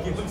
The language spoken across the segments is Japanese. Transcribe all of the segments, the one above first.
이게 무슨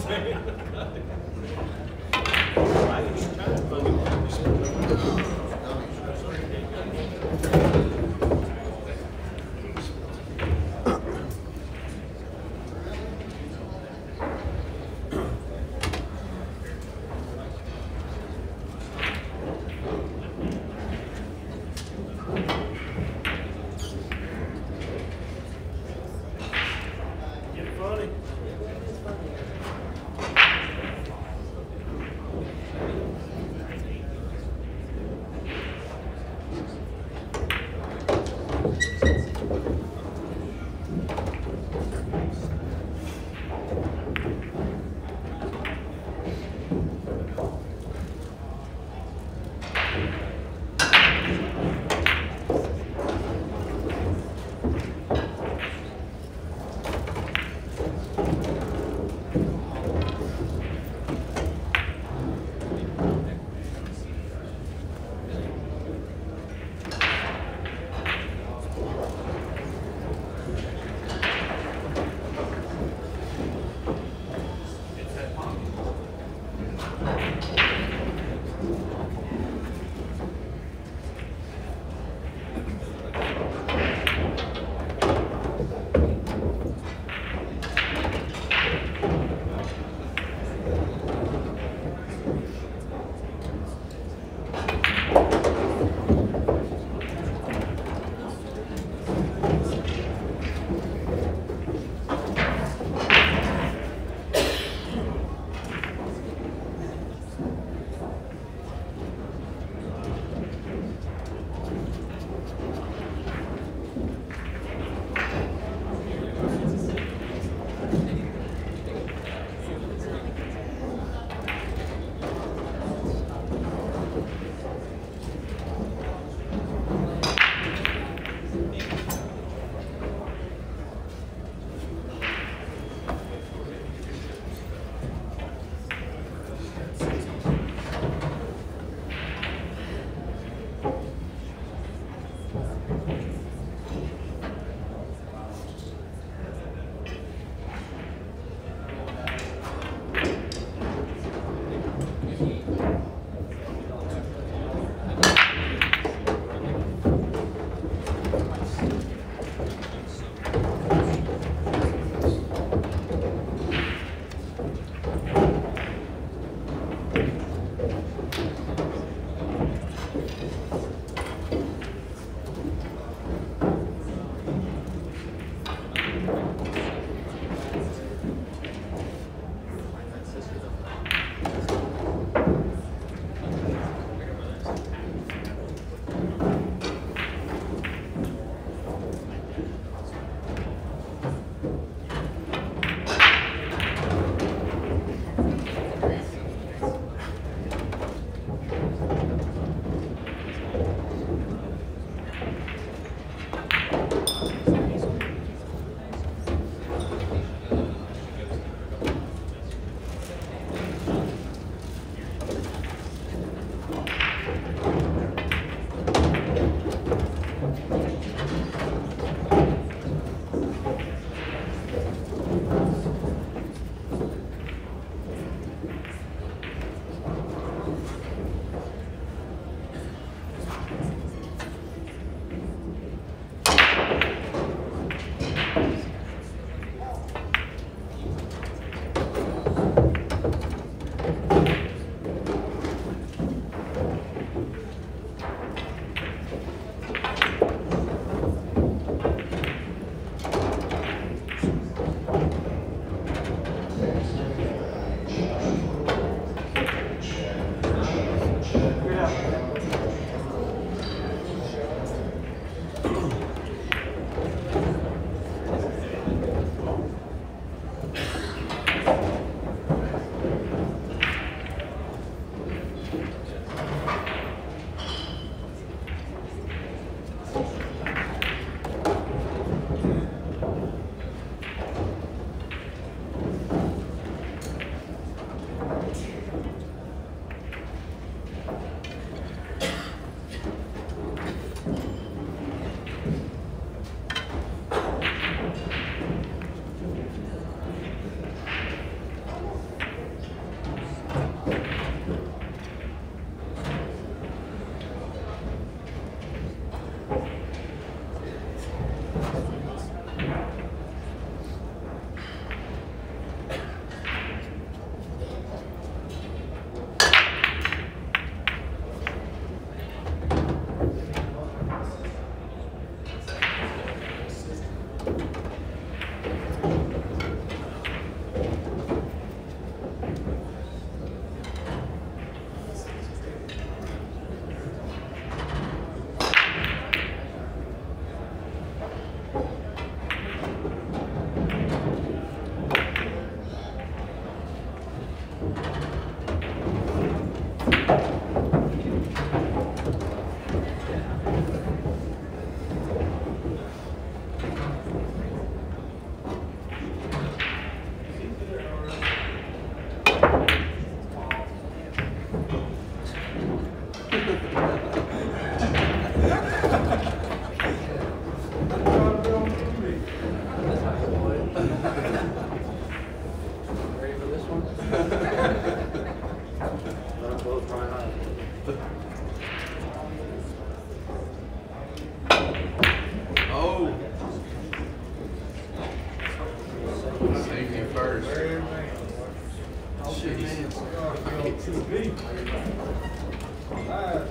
はい。